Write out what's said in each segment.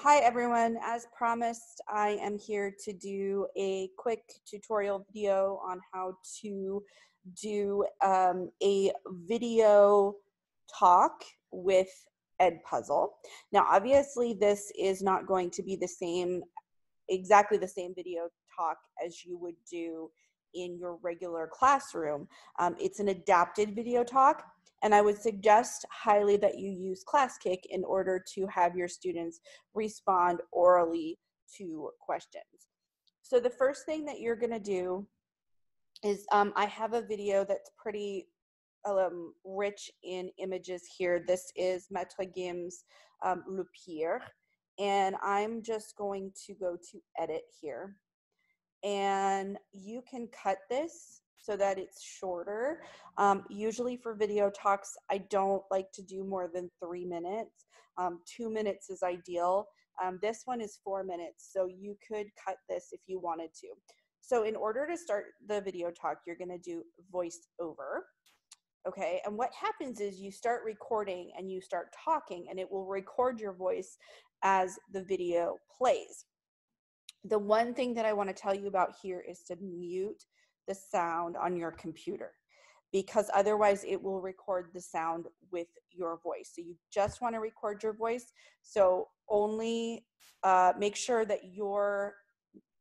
Hi everyone, as promised, I am here to do a quick tutorial video on how to do um, a video talk with Edpuzzle. Now obviously this is not going to be the same, exactly the same video talk as you would do in your regular classroom. Um, it's an adapted video talk and I would suggest highly that you use ClassKick in order to have your students respond orally to questions. So the first thing that you're gonna do is um, I have a video that's pretty um, rich in images here. This is Maître Gims um, Le Pire, and I'm just going to go to edit here. And you can cut this so that it's shorter. Um, usually for video talks, I don't like to do more than three minutes. Um, two minutes is ideal. Um, this one is four minutes, so you could cut this if you wanted to. So in order to start the video talk, you're gonna do voice over. Okay, and what happens is you start recording and you start talking and it will record your voice as the video plays. The one thing that I wanna tell you about here is to mute the sound on your computer because otherwise it will record the sound with your voice. So you just want to record your voice. So only uh, make sure that your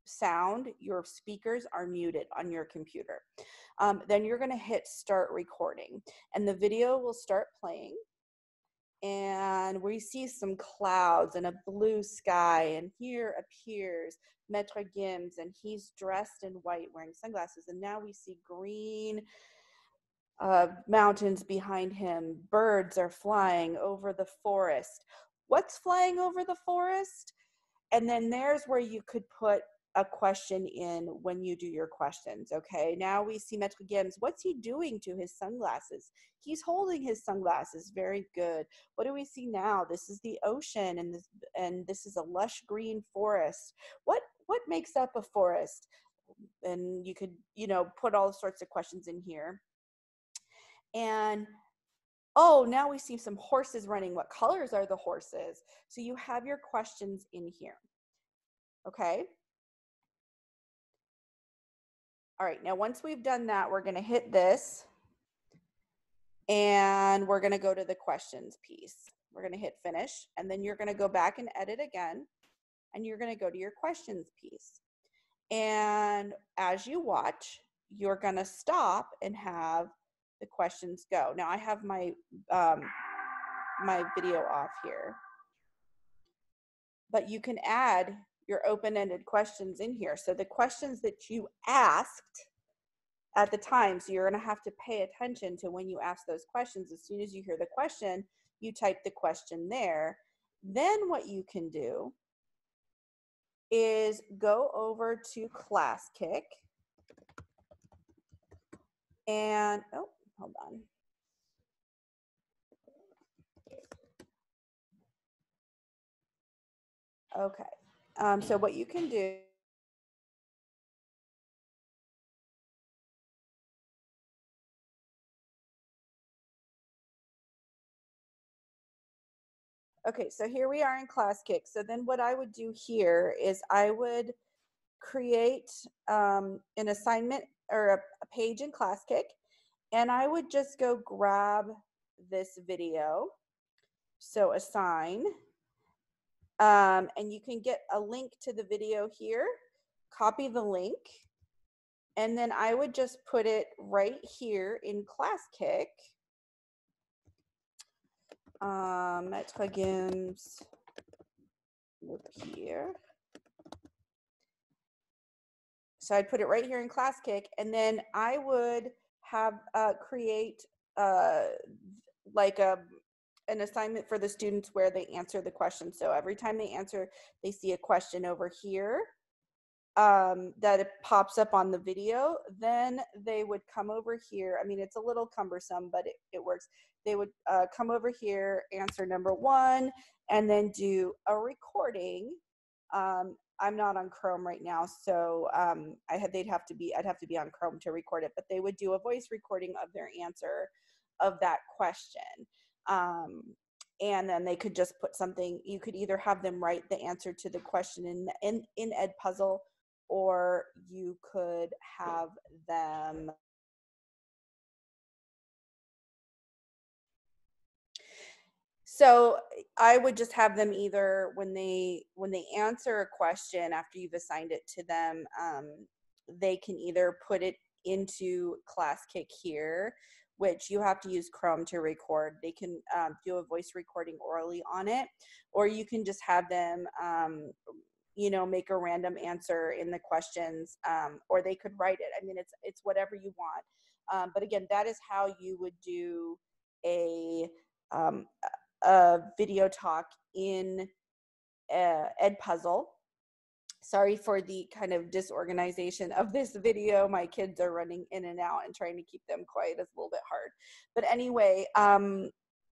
sound, your speakers are muted on your computer. Um, then you're going to hit start recording and the video will start playing and we see some clouds and a blue sky and here appears Maître Gims and he's dressed in white wearing sunglasses and now we see green uh, mountains behind him. Birds are flying over the forest. What's flying over the forest? And then there's where you could put a question in when you do your questions. Okay, now we see Maître Gims. What's he doing to his sunglasses? He's holding his sunglasses. Very good. What do we see now? This is the ocean, and this and this is a lush green forest. What what makes up a forest? And you could you know put all sorts of questions in here. And oh, now we see some horses running. What colors are the horses? So you have your questions in here. Okay. All right, now once we've done that, we're gonna hit this and we're gonna go to the questions piece. We're gonna hit finish and then you're gonna go back and edit again and you're gonna go to your questions piece. And as you watch, you're gonna stop and have the questions go. Now I have my, um, my video off here, but you can add your open-ended questions in here. So the questions that you asked at the time, so you're gonna have to pay attention to when you ask those questions. As soon as you hear the question, you type the question there. Then what you can do is go over to ClassKick and, oh, hold on. Okay, um, so what you can do Okay, so here we are in ClassKick. So then what I would do here is I would create um, an assignment or a, a page in ClassKick, and I would just go grab this video. So assign, um, and you can get a link to the video here, copy the link, and then I would just put it right here in ClassKick. Um, Maître Gims here. So I'd put it right here in ClassKick, and then I would have uh, create uh, like a an assignment for the students where they answer the question. So every time they answer, they see a question over here um, that it pops up on the video. Then they would come over here. I mean, it's a little cumbersome, but it, it works. They would uh, come over here, answer number one, and then do a recording. Um, I'm not on Chrome right now, so um, I had they'd have to be I'd have to be on Chrome to record it, but they would do a voice recording of their answer of that question. Um, and then they could just put something you could either have them write the answer to the question in in, in Edpuzzle, or you could have them so i would just have them either when they when they answer a question after you've assigned it to them um, they can either put it into Classkick here which you have to use Chrome to record. They can um, do a voice recording orally on it, or you can just have them, um, you know, make a random answer in the questions, um, or they could write it. I mean, it's it's whatever you want. Um, but again, that is how you would do a um, a video talk in uh, Edpuzzle sorry for the kind of disorganization of this video. My kids are running in and out and trying to keep them quiet is a little bit hard. But anyway, um,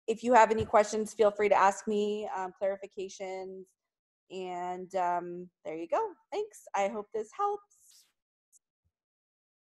if you have any questions, feel free to ask me um, clarifications. And um, there you go. Thanks. I hope this helps.